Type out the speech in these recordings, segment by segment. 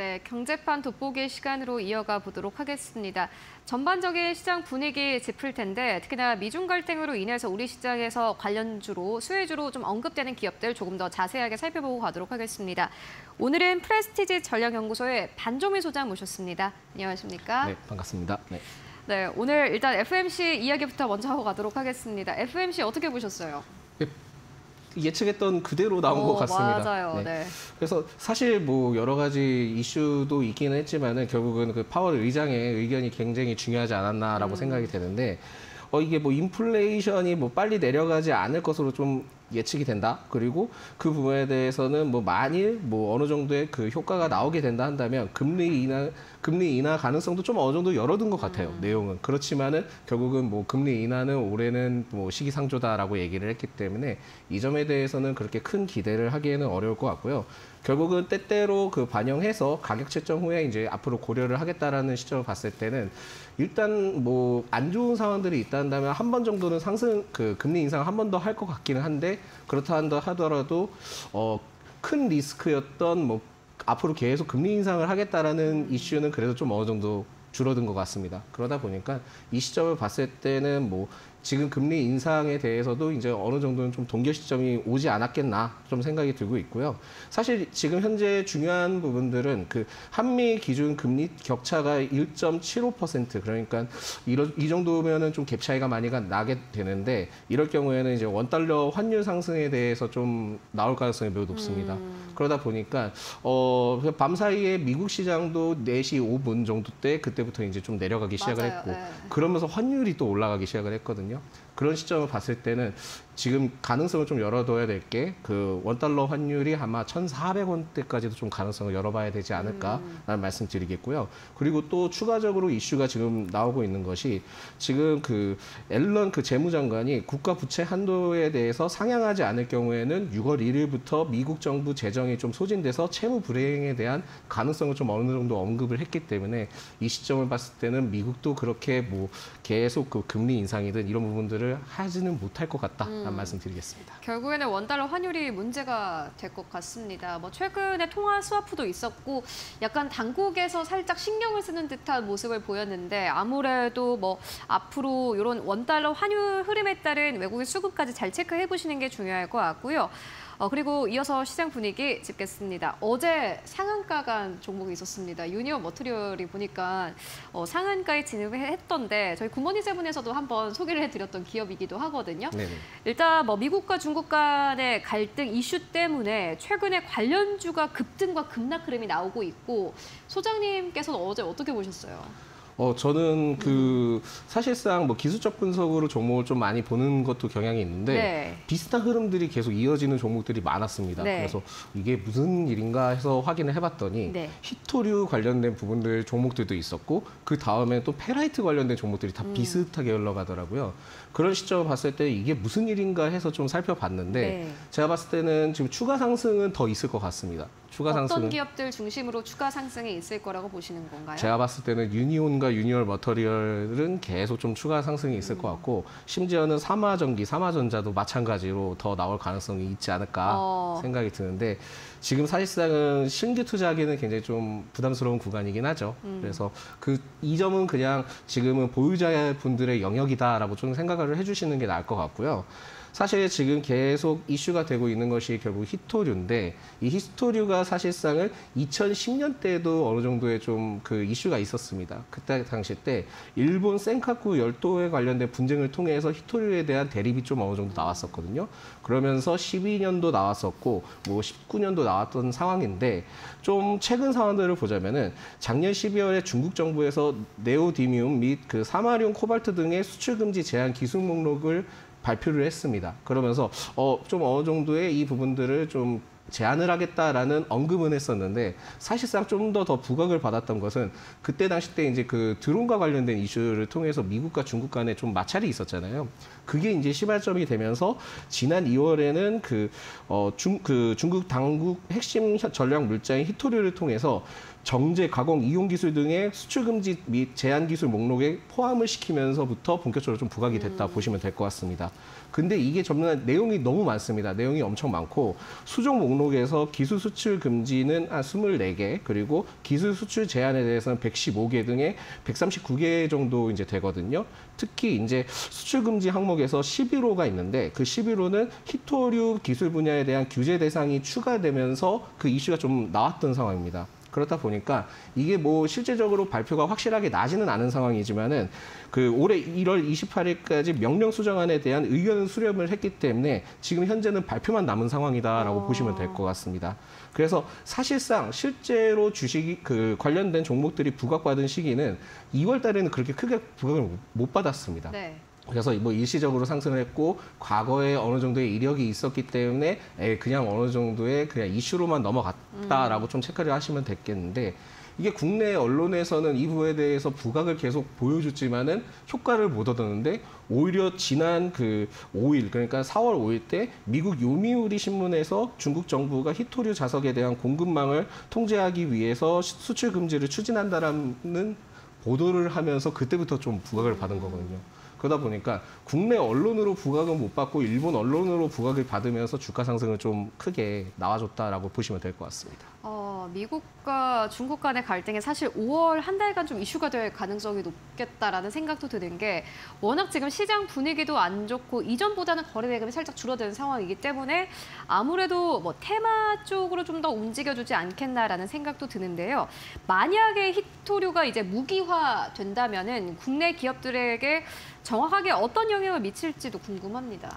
네, 경제판 돋보기 시간으로 이어가 보도록 하겠습니다. 전반적인 시장 분위기 짚을 텐데 특히나 미중 갈등으로 인해서 우리 시장에서 관련주로 수혜주로 좀 언급되는 기업들 조금 더 자세하게 살펴보고 가도록 하겠습니다. 오늘은 프레스티지 전략연구소의 반종민 소장 모셨습니다. 안녕하십니까? 네, 반갑습니다. 네. 네, 오늘 일단 FMC 이야기부터 먼저 하고 가도록 하겠습니다. FMC 어떻게 보셨어요? 예측했던 그대로 나온 오, 것 같습니다. 어, 맞아요. 네. 그래서 사실 뭐 여러 가지 이슈도 있기는 했지만은 결국은 그 파월 의장의 의견이 굉장히 중요하지 않았나라고 음. 생각이 되는데 어 이게 뭐 인플레이션이 뭐 빨리 내려가지 않을 것으로 좀 예측이 된다. 그리고 그 부분에 대해서는 뭐 만일 뭐 어느 정도의 그 효과가 나오게 된다 한다면 금리 인하 금리 인하 가능성도 좀 어느 정도 열어둔 것 같아요. 내용은 그렇지만은 결국은 뭐 금리 인하는 올해는 뭐 시기상조다라고 얘기를 했기 때문에 이 점에 대해서는 그렇게 큰 기대를 하기에는 어려울 것 같고요. 결국은 때때로 그 반영해서 가격 채점 후에 이제 앞으로 고려를 하겠다라는 시점을 봤을 때는 일단 뭐 안 좋은 상황들이 있다 한다면 한 번 정도는 상승 그 금리 인상 한 번 더 할 것 같기는 한데 그렇다 한다 하더라도 어 큰 리스크였던 뭐 앞으로 계속 금리 인상을 하겠다라는 이슈는 그래도 좀 어느 정도 줄어든 것 같습니다. 그러다 보니까 이 시점을 봤을 때는 뭐 지금 금리 인상에 대해서도 이제 어느 정도는 좀 동결 시점이 오지 않았겠나 좀 생각이 들고 있고요. 사실 지금 현재 중요한 부분들은 그 한미 기준 금리 격차가 1.75% 그러니까 이런 이 정도면은 좀 갭 차이가 많이 가- 나게 되는데 이럴 경우에는 이제 원 달러 환율 상승에 대해서 좀 나올 가능성이 매우 높습니다. 그러다 보니까 어, 밤 사이에 미국 시장도 4시 5분 정도 때 그때부터 이제 좀 내려가기 시작을 맞아요. 했고 네. 그러면서 환율이 또 올라가기 시작을 했거든요. año 그런 시점을 봤을 때는 지금 가능성을 좀 열어둬야 될 게 그 원달러 환율이 아마 1,400원대까지도 좀 가능성을 열어봐야 되지 않을까라는 말씀 드리겠고요. 그리고 또 추가적으로 이슈가 지금 나오고 있는 것이 지금 그 앨런 그 재무장관이 국가 부채 한도에 대해서 상향하지 않을 경우에는 6월 1일부터 미국 정부 재정이 좀 소진돼서 채무 불이행에 대한 가능성을 좀 어느 정도 언급을 했기 때문에 이 시점을 봤을 때는 미국도 그렇게 뭐 계속 그 금리 인상이든 이런 부분들 을 하지는 못할 것 같다라는 말씀 드리겠습니다. 결국에는 원달러 환율이 문제가 될 것 같습니다. 뭐 최근에 통화 스와프도 있었고 약간 당국에서 살짝 신경을 쓰는 듯한 모습을 보였는데 아무래도 뭐 앞으로 이런 원달러 환율 흐름에 따른 외국인 수급까지 잘 체크해 보시는 게 중요할 것 같고요. 어, 그리고 이어서 시장 분위기 짚겠습니다. 어제 상한가 간 종목이 있었습니다. 유니온 머트리얼이 보니까 어, 상한가에 진입을 했던데 저희 굿모닝 세븐에서도 한번 소개를 해드렸던 기업이기도 하거든요. 네. 일단 뭐 미국과 중국 간의 갈등 이슈 때문에 최근에 관련주가 급등과 급락 흐름이 나오고 있고 소장님께서는 어제 어떻게 보셨어요? 어, 저는 그 사실상 뭐 기술적 분석으로 종목을 좀 많이 보는 것도 경향이 있는데 네. 비슷한 흐름들이 계속 이어지는 종목들이 많았습니다. 네. 그래서 이게 무슨 일인가 해서 확인을 해봤더니 네. 희토류 관련된 부분들 종목들도 있었고 그 다음에 또 페라이트 관련된 종목들이 다 비슷하게 흘러가더라고요. 그런 시점을 봤을 때 이게 무슨 일인가 해서 좀 살펴봤는데 네. 제가 봤을 때는 지금 추가 상승은 더 있을 것 같습니다. 추가 어떤 상승은 기업들 중심으로 추가 상승이 있을 거라고 보시는 건가요? 제가 봤을 때는 유니온과 유니온 머터리얼은 계속 좀 추가 상승이 있을 음. 것 같고 심지어는 삼화전기, 삼화전자도 마찬가지로 더 나올 가능성이 있지 않을까 어. 생각이 드는데 지금 사실상은 신규 투자하기는 굉장히 좀 부담스러운 구간이긴 하죠. 음. 그래서 그 이 점은 그냥 지금은 보유자분들의 영역이다라고 좀 생각을 해주시는 게 나을 것 같고요. 사실 지금 계속 이슈가 되고 있는 것이 결국 히토류인데 이 히토류가 사실상은 2010년대에도 어느 정도의 좀 그 이슈가 있었습니다. 그때 당시 때 일본 센카쿠 열도에 관련된 분쟁을 통해서 히토류에 대한 대립이 좀 어느 정도 나왔었거든요. 그러면서 12년도 나왔었고 뭐 19년도 나왔던 상황인데 좀 최근 상황들을 보자면은 작년 12월에 중국 정부에서 네오디뮴 및 그 사마듐 코발트 등의 수출 금지 제한 기술 목록을 발표를 했습니다. 그러면서 어, 좀 어느 정도의 이 부분들을 좀 제한을 하겠다라는 언급은 했었는데 사실상 좀 더 더 부각을 받았던 것은 그때 당시 때 이제 그 드론과 관련된 이슈를 통해서 미국과 중국 간에 좀 마찰이 있었잖아요. 그게 이제 시발점이 되면서 지난 2월에는 그, 어, 중, 그 중국 당국 핵심 전략 물자인 히토류를 통해서 정제, 가공, 이용 기술 등의 수출 금지 및 제한 기술 목록에 포함을 시키면서부터 본격적으로 좀 부각이 됐다 보시면 될 것 같습니다. 근데 이게 전부 내용이 너무 많습니다. 내용이 엄청 많고 수종 목록에서 기술 수출 금지는 한 24개 그리고 기술 수출 제한에 대해서는 115개 등의 139개 정도 이제 되거든요. 특히 이제 수출 금지 항목에서 11호가 있는데 그 11호는 히토류 기술 분야에 대한 규제 대상이 추가되면서 그 이슈가 좀 나왔던 상황입니다. 그렇다 보니까 이게 뭐 실제적으로 발표가 확실하게 나지는 않은 상황이지만은 그 올해 1월 28일까지 명령 수정안에 대한 의견 수렴을 했기 때문에 지금 현재는 발표만 남은 상황이다라고 어. 보시면 될 것 같습니다. 그래서 사실상 실제로 주식이 그 관련된 종목들이 부각받은 시기는 2월 달에는 그렇게 크게 부각을 못 받았습니다. 네. 그래서 뭐 일시적으로 상승을 했고 과거에 어느 정도의 이력이 있었기 때문에 에, 그냥 어느 정도의 그냥 이슈로만 넘어갔다라고 좀 체크를 하시면 됐겠는데 이게 국내 언론에서는 이 부분에 대해서 부각을 계속 보여줬지만은 효과를 못 얻었는데 오히려 지난 그 5일 그러니까 4월 5일 때 미국 요미우리 신문에서 중국 정부가 히토류 자석에 대한 공급망을 통제하기 위해서 시- 수출 금지를 추진한다라는 보도를 하면서 그때부터 좀 부각을 받은 거거든요. 그러다 보니까 국내 언론으로 부각은 못 받고 일본 언론으로 부각을 받으면서 주가 상승을 좀 크게 나와줬다라고 보시면 될 것 같습니다. 어, 미국과 중국 간의 갈등이 사실 5월 한 달간 좀 이슈가 될 가능성이 높겠다라는 생각도 드는 게 워낙 지금 시장 분위기도 안 좋고 이전보다는 거래 대금이 살짝 줄어드는 상황이기 때문에 아무래도 뭐 테마 쪽으로 좀 더 움직여주지 않겠나라는 생각도 드는데요. 만약에 히토류가 이제 무기화 된다면은 국내 기업들에게 정확하게 어떤 영향을 미칠지도 궁금합니다.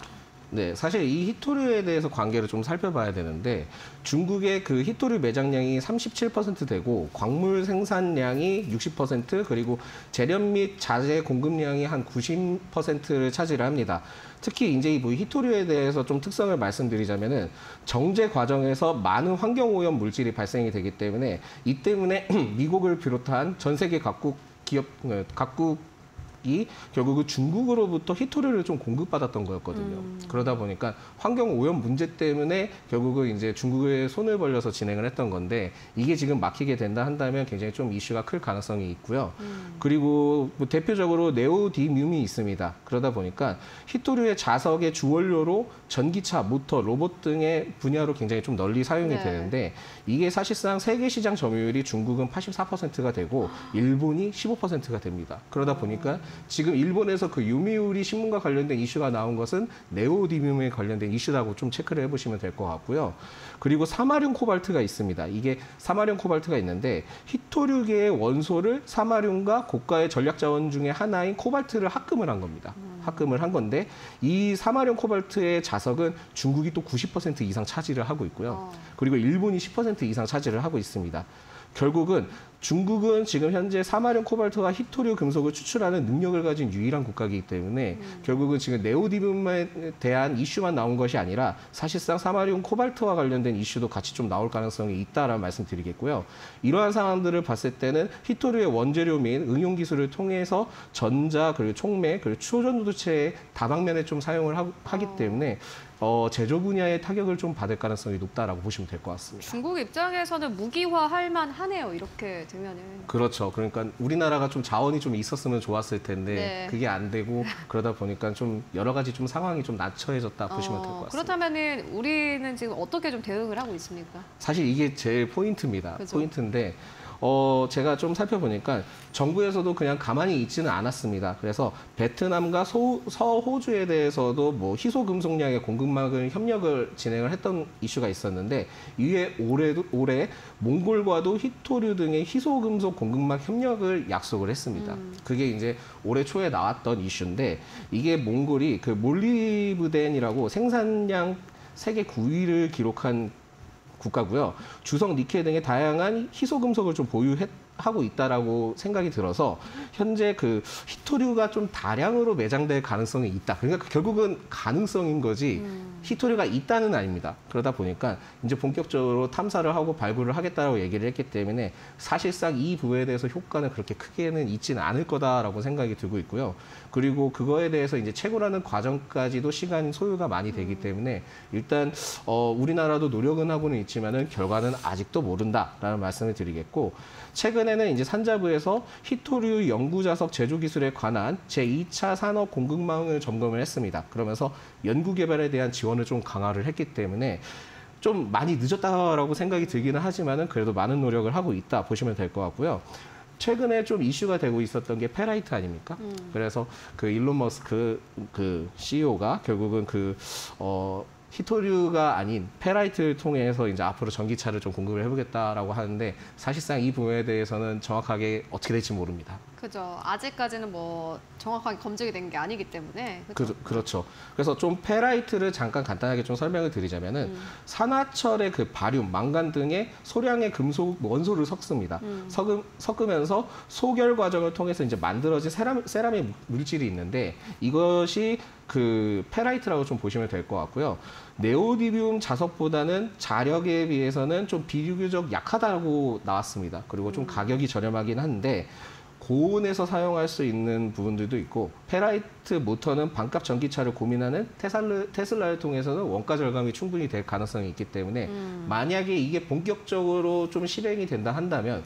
네, 사실 이 히토류에 대해서 관계를 좀 살펴봐야 되는데 중국의 그 히토류 매장량이 37% 되고 광물 생산량이 60% 그리고 재련 및 자재 공급량이 한 90%를 차지를 합니다. 특히 이제 이뭐 히토류에 대해서 좀 특성을 말씀드리자면은 정제 과정에서 많은 환경 오염 물질이 발생이 되기 때문에 이 때문에 미국을 비롯한 전 세계 각국 기업 어, 각국 이 결국은 중국으로부터 히토류를 좀 공급받았던 거였거든요. 그러다 보니까 환경 오염 문제 때문에 결국은 이제 중국에 손을 벌려서 진행을 했던 건데 이게 지금 막히게 된다 한다면 굉장히 좀 이슈가 클 가능성이 있고요. 그리고 뭐 대표적으로 네오디뮴이 있습니다. 그러다 보니까 히토류의 자석의 주원료로 전기차, 모터, 로봇 등의 분야로 굉장히 좀 널리 사용이 네. 되는데 이게 사실상 세계 시장 점유율이 중국은 84%가 되고 일본이 15%가 됩니다. 그러다 보니까 지금 일본에서 그 유미우리 신문과 관련된 이슈가 나온 것은 네오디뮴에 관련된 이슈라고 좀 체크를 해보시면 될 것 같고요. 그리고 사마륨 코발트가 있습니다. 이게 사마륨 코발트가 있는데 히토류계의 원소를 사마륨과 고가의 전략 자원 중에 하나인 코발트를 합금을 한 겁니다. 합금을 한 건데 이 사마륨 코발트의 자석은 중국이 또 90% 이상 차지를 하고 있고요. 어. 그리고 일본이 10% 이상 차지를 하고 있습니다. 결국은 중국은 지금 현재 사마륨 코발트와 히토류 금속을 추출하는 능력을 가진 유일한 국가이기 때문에 결국은 지금 네오디뮴에 대한 이슈만 나온 것이 아니라 사실상 사마륨 코발트와 관련된 이슈도 같이 좀 나올 가능성이 있다라는 말씀드리겠고요. 이러한 상황들을 봤을 때는 히토류의 원재료 및 응용 기술을 통해서 전자 그리고 촉매 그리고 초전도체의 다방면에 좀 사용을 하, 하기 어. 때문에 어, 제조 분야의 타격을 좀 받을 가능성이 높다라고 보시면 될 것 같습니다. 중국 입장에서는 무기화할 만하네요. 이렇게 되면은. 그렇죠. 그러니까 우리나라가 좀 자원이 좀 있었으면 좋았을 텐데 네. 그게 안 되고 그러다 보니까 좀 여러 가지 좀 상황이 좀 낮춰져다 보시면 될것 어, 같습니다. 그렇다면은 우리는 지금 어떻게 좀 대응을 하고 있습니까? 사실 이게 제일 포인트입니다. 그죠. 포인트인데 어, 제가 좀 살펴보니까 정부에서도 그냥 가만히 있지는 않았습니다. 그래서 베트남과 소, 서호주에 대해서도 뭐 희소 금속량의 공급망을 협력을 진행을 했던 이슈가 있었는데 이에 올해도 올해 몽골과도 히토류 등의 희소 금속 공급망 협력을 약속을 했습니다. 그게 이제 올해 초에 나왔던 이슈인데 이게 몽골이 그 몰리브덴이라고 생산량 세계 9위를 기록한 국가고요. 주성, 니켈 등의 다양한 희소 금속을 좀 보유했 하고 있다라고 생각이 들어서 현재 그 히토류가 좀 다량으로 매장될 가능성이 있다. 그러니까 결국은 가능성인 거지 히토류가 있다는 아닙니다. 그러다 보니까 이제 본격적으로 탐사를 하고 발굴을 하겠다라고 얘기를 했기 때문에 사실상 이 부분에 대해서 효과는 그렇게 크게는 있지는 않을 거다라고 생각이 들고 있고요. 그리고 그거에 대해서 이제 채굴하는 과정까지도 시간 소요가 많이 되기 때문에 일단 어 우리나라도 노력은 하고는 있지만은 결과는 아직도 모른다라는 말씀을 드리겠고 최근에는 이제 산자부에서 히토류 연구 자석 제조 기술에 관한 제2차 산업 공급망을 점검을 했습니다. 그러면서 연구 개발에 대한 지원 을 좀 강화를 했기 때문에 좀 많이 늦었다라고 생각이 들기는 하지만은 그래도 많은 노력을 하고 있다 보시면 될 것 같고요. 최근에 좀 이슈가 되고 있었던 게 페라이트 아닙니까? 그래서 그 일론 머스크 그 CEO가 결국은 그 어, 희토류가 아닌 페라이트를 통해서 이제 앞으로 전기차를 좀 공급을 해보겠다라고 하는데 사실상 이 부분에 대해서는 정확하게 어떻게 될지 모릅니다. 그죠. 아직까지는 뭐 정확하게 검증이 된 게 아니기 때문에. 그죠? 그, 그렇죠. 그래서 좀 페라이트를 잠깐 간단하게 좀 설명을 드리자면은 음. 산화철의 그 바륨, 망간 등의 소량의 금속 원소를 섞습니다. 음. 섞음, 섞으면서 소결 과정을 통해서 이제 만들어진 세람, 세라믹 물질이 있는데 이것이 그 페라이트라고 좀 보시면 될 것 같고요. 네오디뮴 자석보다는 자력에 비해서는 좀 비교적 약하다고 나왔습니다. 그리고 좀 가격이 저렴하긴 한데 고온에서 사용할 수 있는 부분들도 있고 페라이트 모터는 반값 전기차를 고민하는 테슬라, 테슬라를 통해서는 원가 절감이 충분히 될 가능성이 있기 때문에 만약에 이게 본격적으로 좀 실행이 된다 한다면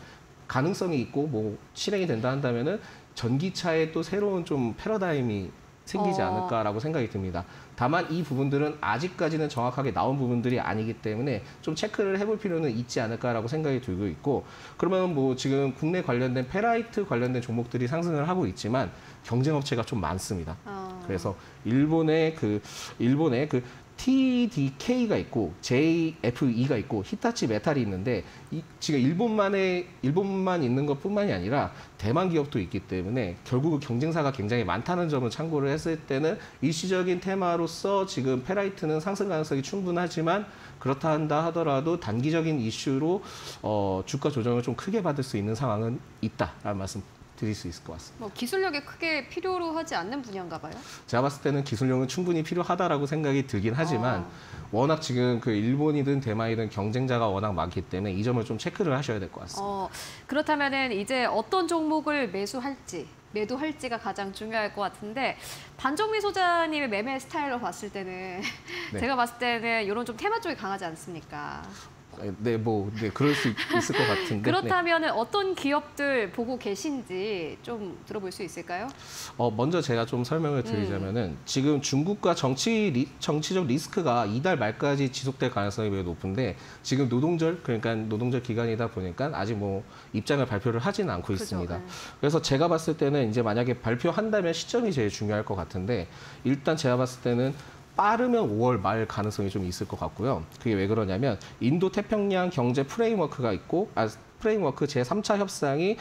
가능성이 있고 뭐 실행이 된다 한다면은 전기차에 또 새로운 좀 패러다임이 생기지 어. 않을까라고 생각이 듭니다. 다만 이 부분들은 아직까지는 정확하게 나온 부분들이 아니기 때문에 좀 체크를 해볼 필요는 있지 않을까라고 생각이 들고 있고 그러면 뭐 지금 국내 관련된 페라이트 관련된 종목들이 상승을 하고 있지만 경쟁 업체가 좀 많습니다. 어. 그래서 일본의 그 일본의 그 TDK가 있고 JFE가 있고 히타치 메탈이 있는데 이, 지금 일본만의 일본만 있는 것뿐만이 아니라 대만 기업도 있기 때문에 결국 경쟁사가 굉장히 많다는 점을 참고를 했을 때는 일시적인 테마로서 지금 페라이트는 상승 가능성이 충분하지만 그렇다 한다 하더라도 단기적인 이슈로 어, 주가 조정을 좀 크게 받을 수 있는 상황은 있다라는 말씀 드릴 수 있을 것 같습니다. 뭐 기술력이 크게 필요로 하지 않는 분야인가 봐요. 제가 봤을 때는 기술력은 충분히 필요하다라고 생각이 들긴 하지만 어. 워낙 지금 그 일본이든 대만이든 경쟁자가 워낙 많기 때문에 이 점을 좀 체크를 하셔야 될 것 같습니다. 어, 그렇다면은 이제 어떤 종목을 매수할지 매도할지가 가장 중요할 것 같은데 반정미 소장님의 매매 스타일로 봤을 때는 네. 제가 봤을 때는 이런 좀 테마 쪽이 강하지 않습니까? 네, 뭐, 네, 그럴 수 있, 을것 같은데. 네. 그렇다면은 어떤 기업들 보고 계신지 좀 들어볼 수 있을까요? 어, 먼저 제가 좀 설명을 드리자면은 지금 중국과 정치 리, 정치적 리스크가 이달 말까지 지속될 가능성이 매우 높은데 지금 노동절 그러니까 노동절 기간이다 보니까 아직 뭐 입장을 발표를 하지는 않고 그죠, 있습니다. 네. 그래서 제가 봤을 때는 이제 만약에 발표한다면 시점이 제일 중요할 것 같은데 일단 제가 봤을 때는 빠르면 5월 말 가능성이 좀 있을 것 같고요. 그게 왜 그러냐면 인도 태평양 경제 프레임워크가 있고 아 프레임워크 제3차 협상이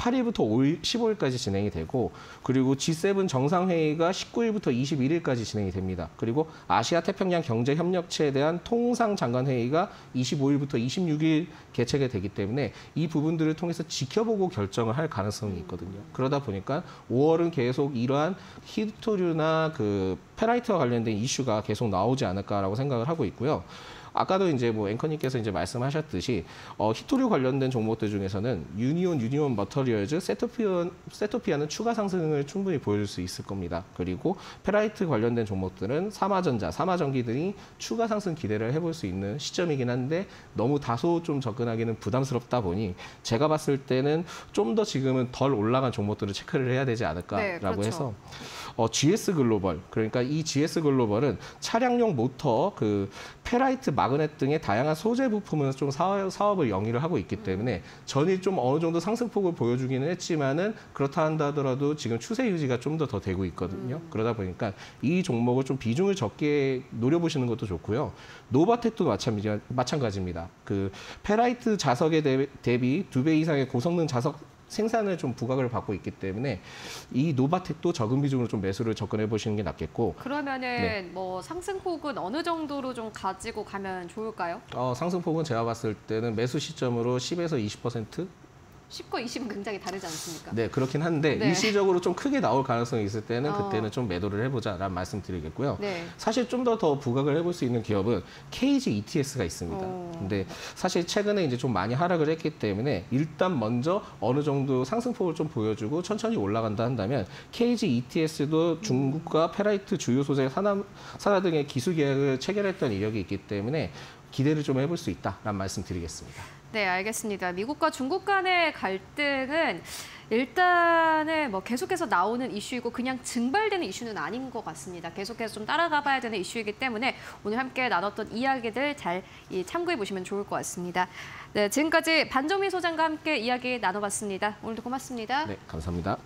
8일부터 5일, 15일까지 진행이 되고 그리고 G7 정상회의가 19일부터 21일까지 진행이 됩니다. 그리고 아시아 태평양 경제 협력체에 대한 통상 장관 회의가 25일부터 26일 개최가 되기 때문에 이 부분들을 통해서 지켜보고 결정을 할 가능성이 있거든요. 그러다 보니까 5월은 계속 이러한 희토류나 그 페라이트와 관련된 이슈가 계속 나오지 않을까라고 생각을 하고 있고요. 아까도 이제 뭐 앵커님께서 이제 말씀하셨듯이 어, 희토류 관련된 종목들 중에서는 유니온, 유니온 머터리얼즈, 세토피안, 세토피아는 추가 상승을 충분히 보여줄 수 있을 겁니다. 그리고 페라이트 관련된 종목들은 삼화전자, 삼화전기들이 추가 상승 기대를 해볼 수 있는 시점이긴 한데 너무 다소 좀 접근하기는 부담스럽다 보니 제가 봤을 때는 좀 더 지금은 덜 올라간 종목들을 체크를 해야 되지 않을까라고 네, 그렇죠. 해서 어, GS 글로벌 그러니까 이 GS 글로벌은 차량용 모터 그 페라이트 magnet 등의 다양한 소재 부품을 좀 사업, 사업을 영위를 하고 있기 때문에 전이 좀 어느 정도 상승폭을 보여주기는 했지만은 그렇다 한다 하더라도 지금 추세 유지가 좀 더 더 되고 있거든요. 그러다 보니까 이 종목을 좀 비중을 적게 노려보시는 것도 좋고요. 노바텍도 마찬가지, 마찬가지입니다. 그 페라이트 자석에 대- 대비 두 배 이상의 고성능 자석 생산을 좀 부각을 받고 있기 때문에 이 노바텍도 적은 비중으로 좀 매수를 접근해 보시는 게 낫겠고 그러면은 네. 뭐 상승폭은 어느 정도로 좀 가지고 가면 좋을까요? 어, 상승폭은 제가 봤을 때는 매수 시점으로 10에서 20% 10과 20은 굉장히 다르지 않습니까? 네, 그렇긴 한데 네. 일시적으로 좀 크게 나올 가능성이 있을 때는 어. 그때는 좀 매도를 해보자라는 말씀 드리겠고요. 네. 사실 좀 더 더 부각을 해볼 수 있는 기업은 KG ETS가 있습니다. 어. 근데 사실 최근에 이제 좀 많이 하락을 했기 때문에 일단 먼저 어느 정도 상승폭을 좀 보여주고 천천히 올라간다 한다면 KG ETS도 중국과 페라이트 주요 소재 산화, 산화 등의 기술 계약을 체결했던 이력이 있기 때문에 기대를 좀 해볼 수 있다라는 말씀 드리겠습니다. 네, 알겠습니다. 미국과 중국 간의 갈등은 일단은 뭐 계속해서 나오는 이슈이고 그냥 증발되는 이슈는 아닌 것 같습니다. 계속해서 좀 따라가 봐야 되는 이슈이기 때문에 오늘 함께 나눴던 이야기들 잘 이, 참고해 보시면 좋을 것 같습니다. 네, 지금까지 반정민 소장과 함께 이야기 나눠봤습니다. 오늘도 고맙습니다. 네, 감사합니다.